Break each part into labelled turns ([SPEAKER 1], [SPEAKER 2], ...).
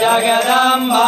[SPEAKER 1] Jagdamba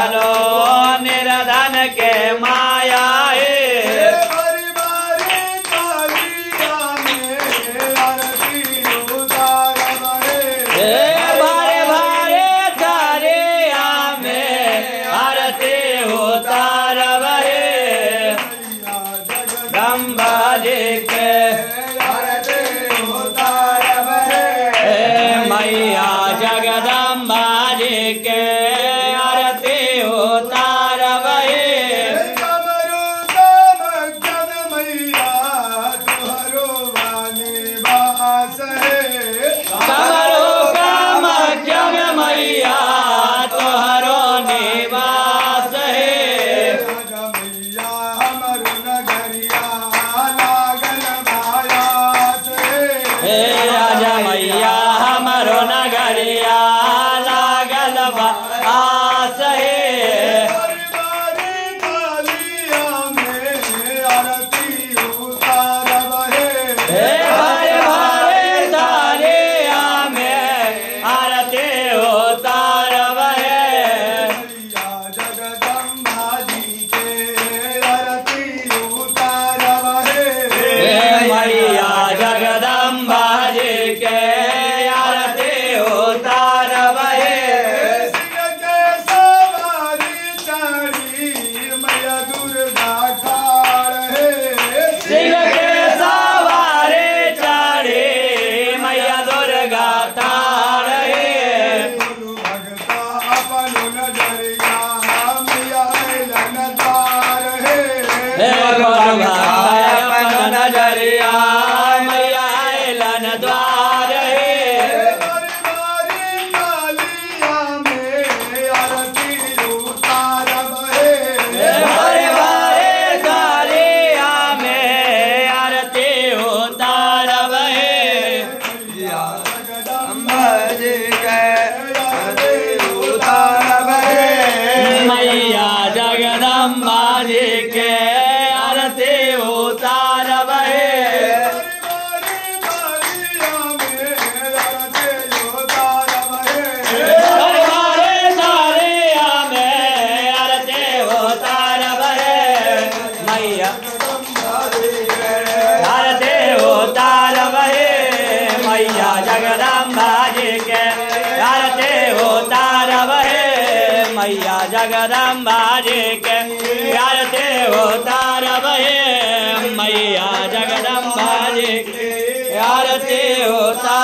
[SPEAKER 1] Hello. again. Jagdamba जी के प्यार से होता रहे मैया जगदम्बा जी के प्यार से होता